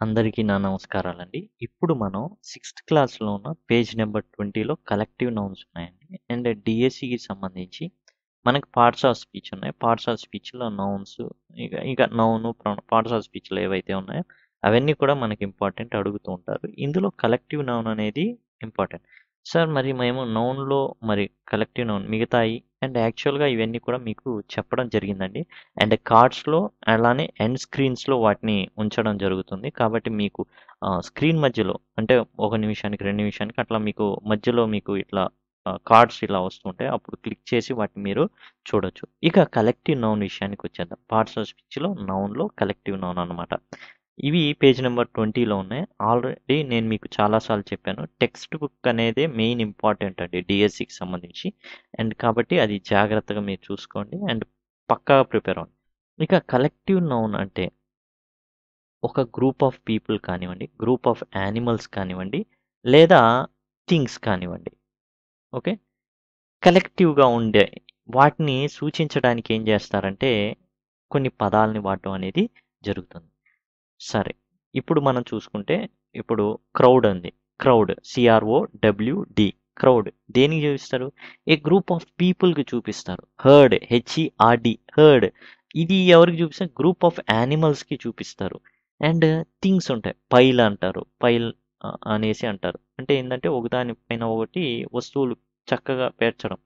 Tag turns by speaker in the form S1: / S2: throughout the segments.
S1: అందరికీ నా నమస్కారాలండి. ఇప్పుడు మనం సిక్స్త్ క్లాస్‌లో ఉన్న పేజ్ నెంబర్ ట్వంటీలో కలెక్టివ్ నౌన్స్ ఉన్నాయండి. అండ్ డిఎస్సికి సంబంధించి మనకి పార్ట్స్ ఆఫ్ స్పీచ్ ఉన్నాయి. పార్ట్స్ ఆఫ్ స్పీచ్‌లో నౌన్స్ ఇక ఇక నౌను, పార్ట్స్ ఆఫ్ స్పీచ్‌లో ఏవైతే ఉన్నాయో అవన్నీ కూడా మనకి ఇంపార్టెంట్ అడుగుతూ ఉంటారు. ఇందులో కలెక్టివ్ నౌన్ అనేది ఇంపార్టెంట్. సార్ మరి మేము నౌన్‌లో మరి కలెక్టివ్ నౌన్ మిగతాయి అండ్ యాక్చువల్‌గా ఇవన్నీ కూడా మీకు చెప్పడం జరిగిందండి. అండ్ కార్డ్స్‌లో అలానే ఎండ్ స్క్రీన్స్‌లో వాటిని ఉంచడం జరుగుతుంది. కాబట్టి మీకు ఆహ్, స్క్రీన్ మధ్యలో అంటే ఒక నిమిషానికి, 2 నిమిషానికి అట్లా మీకు మధ్యలో మీకు ఇట్లా ఆహ్, కార్డ్స్ ఇలా వస్తుంటాయి. అప్పుడు క్లిక్ చేసి వాటిని మీరు చూడొచ్చు. ఇక కలెక్టివ్ నౌన్ విషయానికి వచ్చేద్దాం. పార్ట్స్ ఆఫ్ స్పీచ్‌లో నౌన్‌లో కలెక్టివ్ నౌన్ అనమాట ఇవి పేజ్ నెంబర్ ట్వంటీలో ఉన్నాయి. ఆల్రెడీ నేను మీకు చాలా సార్లు చెప్పాను. టెక్స్ట్ బుక్ అనేది మెయిన్ ఇంపార్టెంట్ అండి డిఎస్సికి సంబంధించి. అండ్ కాబట్టి అది జాగ్రత్తగా మీరు చూసుకోండి. అండ్ పక్కాగా ప్రిపేర్ అవ్వండి. ఇక కలెక్టివ్ నౌన్ అంటే ఒక గ్రూప్ ఆఫ్ పీపుల్ కానివ్వండి, గ్రూప్ ఆఫ్ యానిమల్స్ కానివ్వండి, లేదా థింగ్స్ కానివ్వండి. ఓకే. కలెక్టివ్‌గా ఉండే వాటిని సూచించడానికి ఏం చేస్తారంటే కొన్ని పదాలని వాడటం అనేది జరుగుతుంది. సరే. ఇప్పుడు మనం చూసుకుంటే ఇప్పుడు క్రౌడ్ ఉంది. క్రౌడ్ సిఆర్ఓ డబ్ల్యూడి క్రౌడ్ దేనికి చూపిస్తారు? ఏ గ్రూప్ ఆఫ్ పీపుల్‌కి చూపిస్తారు. హర్డ్ హెచ్ఈఆర్డి హర్డ్ ఇది ఎవరికి చూపిస్తారు? గ్రూప్ ఆఫ్ యానిమల్స్‌కి చూపిస్తారు. అండ్ థింగ్స్ ఉంటాయి. పైల్ అంటారు. పైల్ అనేసి అంటారు. అంటే ఏంటంటే ఒకదాని పైన ఒకటి వస్తువులు చక్కగా పేర్చడం.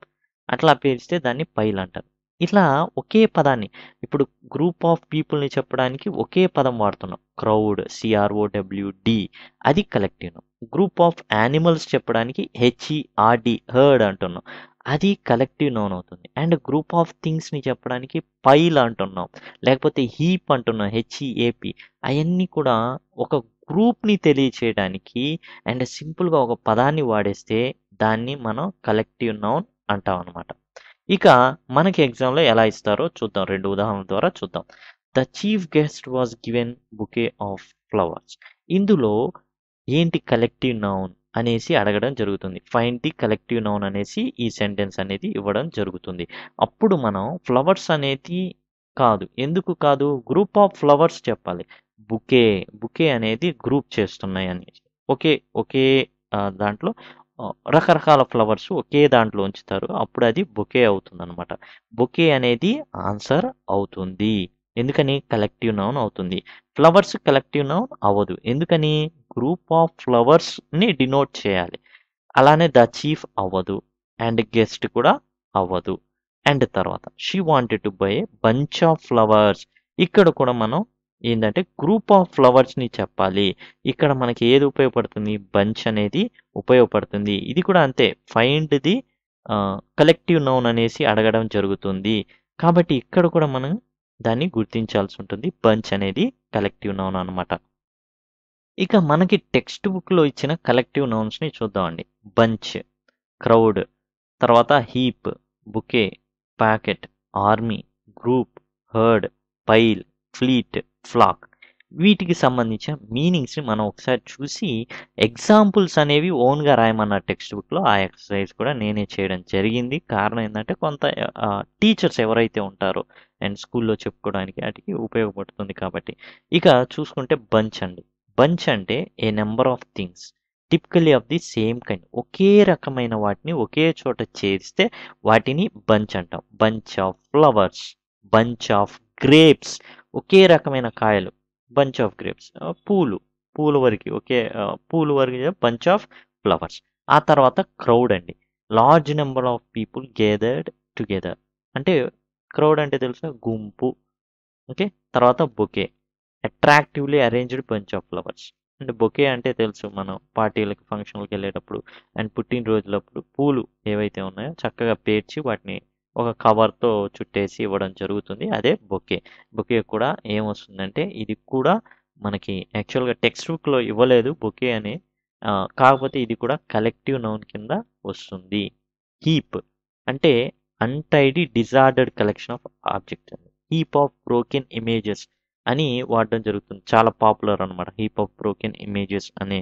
S1: అట్లా పేరిస్తే దాన్ని పైల్ అంటారు. ఇట్లా ఒకే పదాన్ని ఇప్పుడు గ్రూప్ ఆఫ్ పీపుల్‌ని చెప్పడానికి ఒకే పదం వాడుతున్నాం. Crowd C R O W D అది collective noun. Group of animals చెప్పడానికి H E R D herd అంటున్నాం. అది కలెక్టివ్ నౌన్ అవుతుంది. అండ్ గ్రూప్ ఆఫ్ థింగ్స్‌ని చెప్పడానికి పైల్ అంటున్నాం. లేకపోతే హీప్ అంటున్నాం హెచ్ఈఏపీ అవన్నీ కూడా ఒక గ్రూప్‌ని తెలియచేయడానికి అండ్ సింపుల్‌గా ఒక పదాన్ని వాడేస్తే దాన్ని మనం కలెక్టివ్ నౌన్ అంటాం అనమాట ఇక మనకి ఎగ్జామ్‌లో ఎలా ఇస్తారో చూద్దాం. రెండు ఉదాహరణల ద్వారా చూద్దాం. The chief guest was given bouquet of flowers. ఇందులో ఏంటి కలెక్టివ్ నౌన్ అనేసి అడగడం జరుగుతుంది. ఫైండ్ ది కలెక్టివ్ నౌన్ అనేసి ఈ సెంటెన్స్ అనేది ఇవ్వడం జరుగుతుంది. అప్పుడు మనం ఫ్లవర్స్ అనేది కాదు. ఎందుకు కాదు? గ్రూప్ ఆఫ్ ఫ్లవర్స్ చెప్పాలి. బుకే బుకే అనేది గ్రూప్ చేస్తున్నాయి అనేసి. ఒకే ఒకే దాంట్లో రకరకాల ఫ్లవర్స్ ఒకే దాంట్లో ఉంచుతారు. అప్పుడు అది బొకే అవుతుంది అనమాట బొకే అనేది ఆన్సర్ అవుతుంది. ఎందుకని? కలెక్టివ్ నౌన్ అవుతుంది. ఫ్లవర్స్ కలెక్టివ్ నౌన్ అవ్వదు. ఎందుకని? గ్రూప్ ఆఫ్ ఫ్లవర్స్‌ని డినోట్ చేయాలి. అలానే ద చీఫ్ అవ్వదు. అండ్ గెస్ట్ కూడా అవ్వదు. అండ్ తర్వాత she wanted to buy bunch of flowers ఇక్కడ కూడా మనం ఏంటంటే గ్రూప్ ఆఫ్ ఫ్లవర్స్‌ని చెప్పాలి. ఇక్కడ మనకి ఏది ఉపయోగపడుతుంది? బంచ్ అనేది ఉపయోగపడుతుంది. ఇది కూడా అంతే. ఫైండ్ ది కలెక్టివ్ నౌన్ అనేసి అడగడం జరుగుతుంది. కాబట్టి ఇక్కడ కూడా మనం దాన్ని గుర్తించాల్సి ఉంటుంది. బంచ్ అనేది కలెక్టివ్ నౌన్ అన్నమాట. ఇక మనకి టెక్స్ట్ బుక్‌లో ఇచ్చిన కలెక్టివ్ నౌన్స్‌ని చూద్దామండి. బంచ్, క్రౌడ్, తర్వాత heap, bouquet, packet, army, group, herd, pile, fleet, flock వీటికి సంబంధించిన మీనింగ్స్‌ని మనం ఒకసారి చూసి ఎగ్జాంపుల్స్ అనేవి ఓన్‌గా రాయమన్న టెక్స్ట్ బుక్‌లో. ఆ ఎక్సర్సైజ్ కూడా నేనే చేయడం జరిగింది. కారణం ఏంటంటే కొంత టీచర్స్ ఎవరైతే ఉంటారో అండ్ స్కూల్‌లో చెప్పుకోవడానికి వాటికి ఉపయోగపడుతుంది కాబట్టి. ఇక చూసుకుంటే బంచ్ అండి. బంచ్ అంటే a number of things typically of the same kind ఒకే రకమైన వాటిని ఒకే చోట చేరిస్తే వాటిని బంచ్ అంటాం. Bunch of flowers, bunch of grapes ఒకే రకమైన కాయలు బంచ్ ఆఫ్ గ్రేప్స్ పూలు పూల వరకు ఒకే పూల పూలు వరకు బంచ్ ఆఫ్ ఫ్లవర్స్. ఆ తర్వాత క్రౌడ్ అండి. Large number of people gathered together అంటే క్రౌడ్ అంటే తెలుసా? గుంపు. ఓకే. తర్వాత bouquet attractively arranged bunch of flowers. And bouquet అంటే తెలుసు మనం పార్టీలకి, ఫంక్షన్లకు వెళ్ళేటప్పుడు అండ్ పుట్టినరోజులప్పుడు పూలు ఏవైతే ఉన్నాయో చక్కగా పేర్చి వాటిని ఒక కవర్‌తో చుట్టేసి ఇవ్వడం జరుగుతుంది. అదే బొకే. బొకే కూడా ఏమొస్తుందంటే ఇది కూడా మనకి యాక్చువల్‌గా టెక్స్ట్ బుక్‌లో ఇవ్వలేదు బొకే అని. కాకపోతే ఇది కూడా కలెక్టివ్ నౌన్ కింద వస్తుంది. హీప్ అంటే untidy disordered collection of object అండి. హీప్ ఆఫ్ బ్రోకెన్ ఇమేజెస్ అని వాడడం జరుగుతుంది. చాలా పాపులర్ అన్నమాట. హీప్ ఆఫ్ బ్రోకెన్ ఇమేజెస్ అనే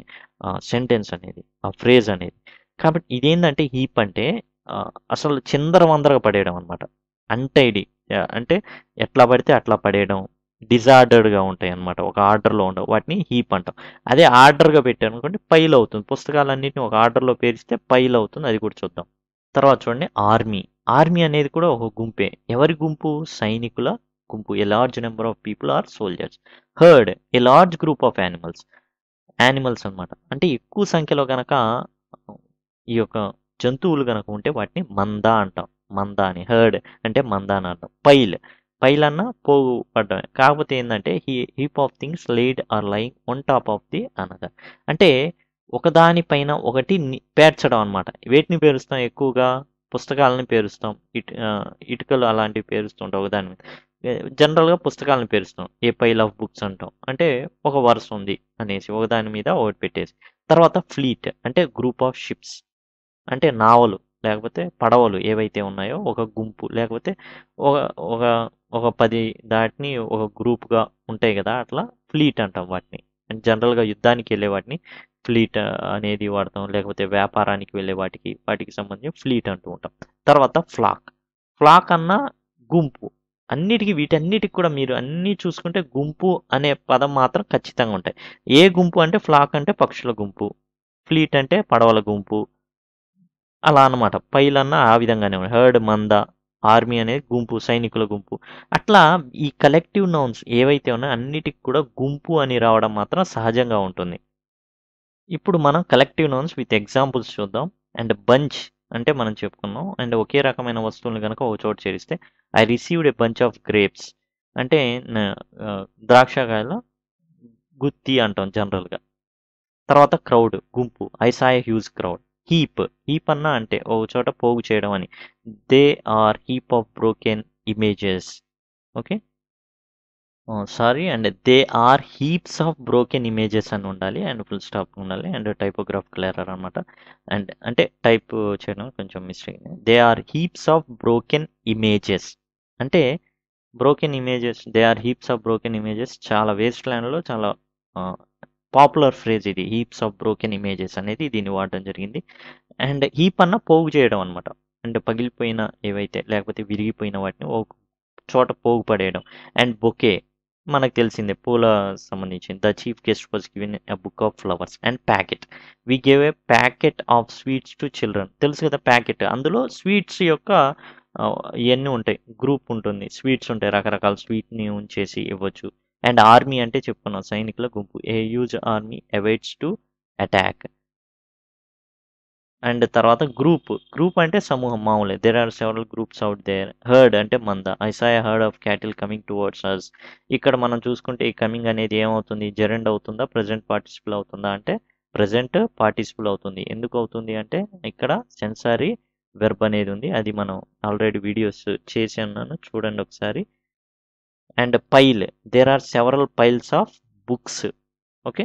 S1: సెంటెన్స్ అనేది. ఆ ఫ్రేజ్ అనేది. కాబట్టి ఇదేంటంటే హీప్ అంటే అసలు చిందరవందరగా పడేయడం అనమాట అంటైడి అంటే ఎట్లా పడితే అట్లా పడేయడం. డిజార్డర్డ్గా ఉంటాయి అన్నమాట ఒక ఆర్డర్లో ఉండవు. వాటిని హీప్ అంటాం. అదే ఆర్డర్గా పెట్టాను అనుకోండి పైల్ అవుతుంది. పుస్తకాలన్నింటినీ ఒక ఆర్డర్లో పేరిస్తే పైల్ అవుతుంది. అది కూడా చూద్దాం. తర్వాత చూడండి ఆర్మీ ఆర్మీ అనేది కూడా ఒక గుంపే. ఎవరి గుంపు? సైనికుల గుంపు. A large number of people or soldiers herd a large group of animals animals అనమాట అంటే ఎక్కువ సంఖ్యలో కనుక ఈ యొక్క జంతువులు కనుక ఉంటే వాటిని మంద అంటాం. మంద అని హర్డ్ అంటే మంద అని అంటాం పైల్ పైల్ అన్న పోగు పడ్డమే. కాకపోతే ఏంటంటే he heap of things laid are lying one top of the another అంటే ఒకదానిపైన ఒకటి పేర్చడం అనమాట వేటిని పేరుస్తాం? ఎక్కువగా పుస్తకాలని పేరుస్తాం. ఇట్ ఇటుకలు అలాంటివి పేరుస్తుంటాం ఒకదాని మీద. జనరల్గా పుస్తకాలను పేరుస్తాం. ఏ పైల్ ఆఫ్ బుక్స్ అంటాం. అంటే ఒక వరుస ఉంది అనేసి ఒకదాని మీద ఒకటి పెట్టేసి. తర్వాత ఫ్లీట్ అంటే గ్రూప్ ఆఫ్ షిప్స్. అంటే నావలు లేకపోతే పడవలు ఏవైతే ఉన్నాయో ఒక గుంపు లేకపోతే ఒక ఒక ఒక పది దాటిని ఒక గ్రూప్గా ఉంటాయి కదా అట్లా ఫ్లీట్ అంటాం వాటిని. జనరల్గా యుద్ధానికి వెళ్ళే వాటిని ఫ్లీట్ అనేది వాడతాం లేకపోతే వ్యాపారానికి వెళ్ళే వాటికి వాటికి సంబంధించి ఫ్లీట్ అంటూ ఉంటాం. తర్వాత ఫ్లాక్. ఫ్లాక్ అన్న గుంపు. అన్నిటికీ వీటన్నిటికి కూడా మీరు అన్నీ చూసుకుంటే గుంపు అనే పదం మాత్రం ఖచ్చితంగా ఉంటాయి. ఏ గుంపు అంటే ఫ్లాక్ అంటే పక్షుల గుంపు ఫ్లీట్ అంటే పడవల గుంపు అలా అన్నమాట. పైలన్న ఆ విధంగానే ఉన్నాయి హర్డ్ మంద ఆర్మీ అనేది గుంపు సైనికుల గుంపు. అట్లా ఈ కలెక్టివ్ నౌన్స్ ఏవైతే ఉన్నాయో అన్నిటికి కూడా గుంపు అని రావడం మాత్రం సహజంగా ఉంటుంది. ఇప్పుడు మనం కలెక్టివ్ నౌన్స్ విత్ ఎగ్జాంపుల్స్ చూద్దాం. అండ్ బంచ్ అంటే మనం చెప్పుకున్నాం. అండ్ ఒకే రకమైన వస్తువులు కనుక ఒక చోటు చేరిస్తే I received a bunch of grapes. అంటే ద్రాక్షకాయల గుత్తి అంటాం జనరల్గా. తర్వాత క్రౌడ్ గుంపు I saw huge crowd. Heap. Heap అన్న అంటే ఒక చోట పోగు చేయడం అని. They are heap of broken images. Okay? Sorry. And they are heaps of broken images అని ఉండాలి. అండ్ ఫుల్ స్టాప్ ఉండాలి. అండ్ టైపోగ్రాఫికల్ ఎర్రర్ అనమాట అండ్ అంటే టైప్ చేయడం కొంచెం mistake. They are heaps of broken images. అంటే broken images they are heaps of broken images చాలా waste ల్యాండ్లో చాలా పాపులర్ ఫ్రేజ్ ఇది. హీప్స్ ఆఫ్ బ్రోకెన్ ఇమేజెస్ అనేది దీన్ని వాడడం జరిగింది. అండ్ హీప్ అన్న పోగు చేయడం అనమాట అండ్ పగిలిపోయిన ఏవైతే లేకపోతే విరిగిపోయిన వాటిని ఒక చోట పోగు పడేయడం. అండ్ బొకే మనకు తెలిసిందే పూల సంబంధించింది. The chief guest was given a book of flowers and packet. We gave a packet of sweets to children. తెలుసు కదా ప్యాకెట్. అందులో స్వీట్స్ యొక్క ఇవన్నీ ఉంటాయి. గ్రూప్ ఉంటుంది. స్వీట్స్ ఉంటాయి. రకరకాల స్వీట్ని ఉంచేసి ఇవ్వచ్చు. అండ్ ఆర్మీ అంటే చెప్పుకున్నాం. సైనికుల గుంపు. A huge army? Awaits to attack. And తర్వాత గ్రూప్. గ్రూప్ అంటే సమూహం మామూలే. There are several groups out there herd అంటే మంద. I saw herd of cattle coming towards us ఇక్కడ మనం చూసుకుంటే ఈ కమింగ్ అనేది ఏమవుతుంది? జెరెండ్ అవుతుందా? ప్రజెంట్ పార్టిసిపుల్ అవుతుందా? అంటే ప్రజెంట్ పార్టిసిపుల్ అవుతుంది. ఎందుకు అవుతుంది అంటే ఇక్కడ సెన్సారీ వెర్బ్ అనేది ఉంది. అది మనం ఆల్రెడీ వీడియోస్ చేసి అన్నాను చూడండి ఒకసారి. And pile there are several piles of books okay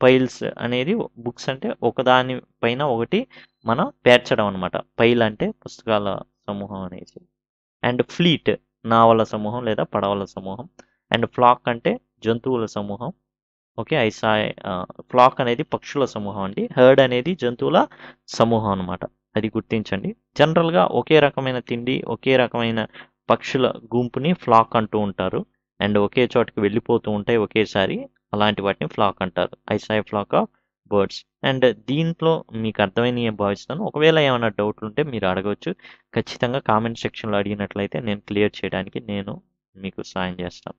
S1: piles అనేది బుక్స్ అంటే ఒకదాని పైన ఒకటి మనం పేర్చడం అనమాట పైల్ అంటే పుస్తకాల సమూహం అనేసి. అండ్ ఫ్లీట్ నావల సమూహం లేదా పడవల సమూహం. అండ్ ఫ్లాక్ అంటే జంతువుల సమూహం. ఓకే ఐసా ఫ్లాక్ అనేది పక్షుల సమూహం అండి. హర్డ్ అనేది జంతువుల సమూహం అనమాట అది గుర్తించండి. జనరల్గా ఒకే రకమైన తిండి ఒకే రకమైన పక్షుల గుంపుని ఫ్లాక్ అంటూ ఉంటారు. అండ్ ఒకే చోటకి వెళ్ళిపోతూ ఉంటాయి ఒకేసారి. అలాంటి వాటిని ఫ్లాక్ అంటారు. I saw flock of birds. And దీంట్లో మీకు అర్థమైంది నేను భావిస్తాను ఒకవేళ ఏమైనా డౌట్లు ఉంటే మీరు అడగవచ్చు ఖచ్చితంగా కామెంట్ సెక్షన్లో అడిగినట్లయితే నేను క్లియర్ చేయడానికి నేను మీకు సాయం చేస్తాను.